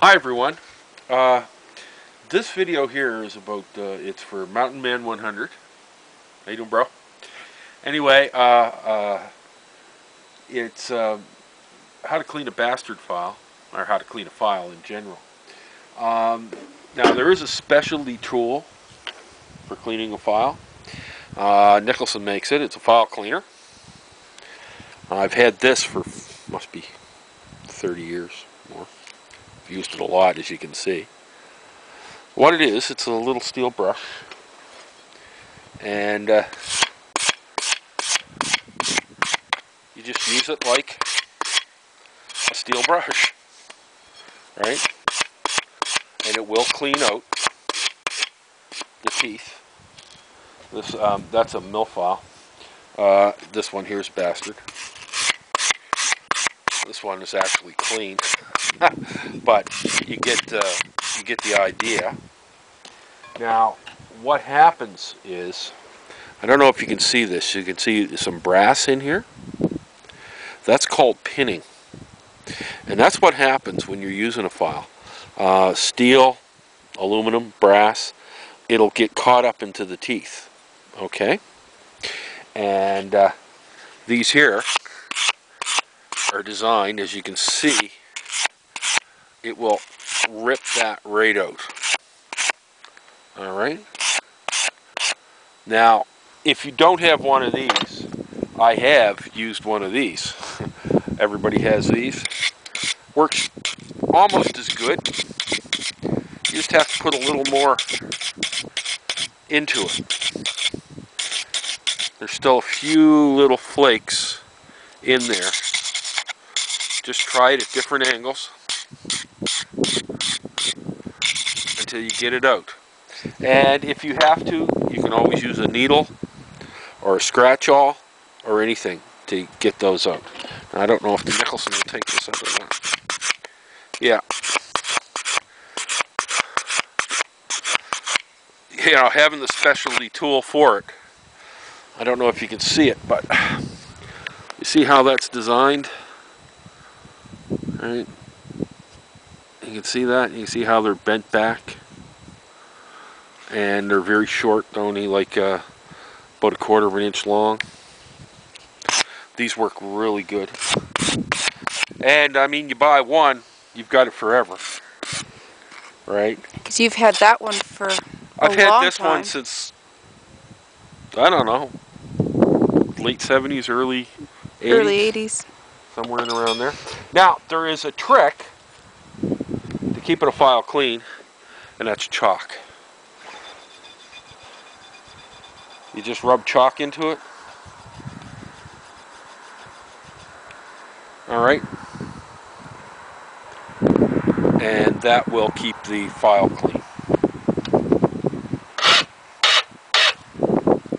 Hi everyone. Uh, this video here is about, uh, it's for Mountain Man 100. How you doing bro? Anyway, uh, uh, it's uh, how to clean a bastard file, or how to clean a file in general. Um, now there is a specialty tool for cleaning a file. Uh, Nicholson makes it. It's a file cleaner. I've had this for, must be 30 years more. I've used it a lot as you can see. What it is, it's a little steel brush. And uh, you just use it like a steel brush. Right? And it will clean out the teeth. This um, That's a mill file. Uh, this one here is bastard. This one is actually clean, but you get uh, you get the idea. Now, what happens is, I don't know if you can see this. You can see some brass in here. That's called pinning, and that's what happens when you're using a file. Uh, steel, aluminum, brass, it'll get caught up into the teeth. Okay, and uh, these here are designed, as you can see, it will rip that right out. Alright? Now, if you don't have one of these, I have used one of these. Everybody has these. Works almost as good. You just have to put a little more into it. There's still a few little flakes in there just try it at different angles until you get it out. And if you have to, you can always use a needle or a scratch awl or anything to get those out. I don't know if the Nicholson will take this out. Yeah. You know, having the specialty tool for it, I don't know if you can see it, but you see how that's designed? Right? You can see that. You can see how they're bent back. And they're very short, only like uh, about a quarter of an inch long. These work really good. And I mean, you buy one, you've got it forever. Right? Because you've had that one for a I've had this time. one since, I don't know, late 70s, early 80s. early 80s. somewhere in around there. Now, there is a trick keeping a file clean, and that's chalk. You just rub chalk into it. All right. And that will keep the file clean.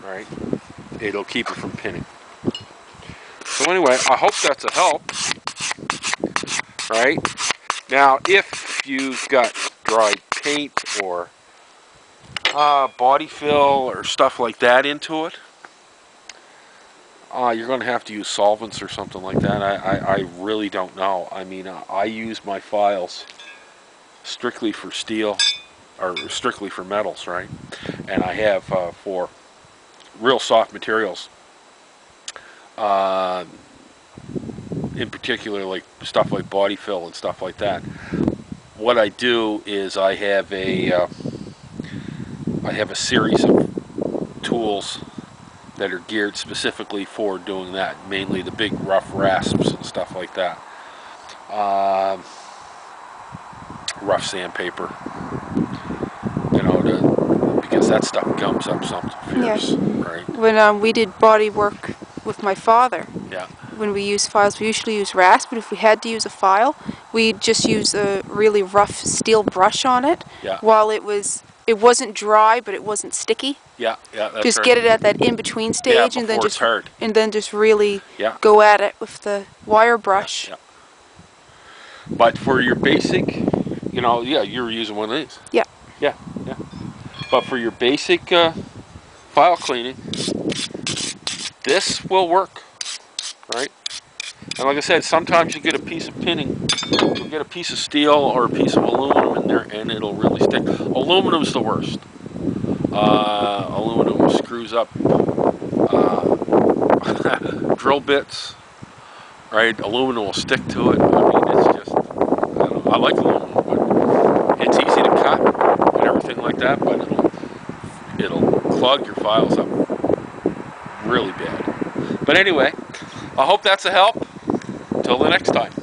All right. It'll keep it from pinning. So anyway, I hope that's a help. Right? Now, if you've got dried paint or uh, body fill or stuff like that into it, uh, you're going to have to use solvents or something like that. I, I, I really don't know. I mean, uh, I use my files strictly for steel or strictly for metals, right? And I have uh, for real soft materials uh, in particular like stuff like body fill and stuff like that what I do is I have a uh, I have a series of tools that are geared specifically for doing that mainly the big rough rasps and stuff like that. Um, rough sandpaper. You know to, because that stuff gums up something fierce right? When um, we did body work with my father, yeah when we use files, we usually use rasp, but if we had to use a file, we'd just use a really rough steel brush on it Yeah. while it was it wasn't dry but it wasn't sticky. yeah yeah that's just right. get it at that in between stage and then just hard. and then just really Yeah. go at it with the wire brush. Yeah. But for your basic, you know, yeah, you're using one of these. Yeah. Yeah, yeah. But for your basic uh, file cleaning, this will work, right? And like I said, sometimes you get a piece of pinning You'll get a piece of steel or a piece of aluminum in there, and it'll really stick. Aluminum's the worst. Uh, aluminum screws up uh, drill bits. Right, aluminum will stick to it. I mean, it's just. I, know, I like aluminum, but it's easy to cut and everything like that. But it'll it'll clog your files up really bad. But anyway, I hope that's a help. Till the next time.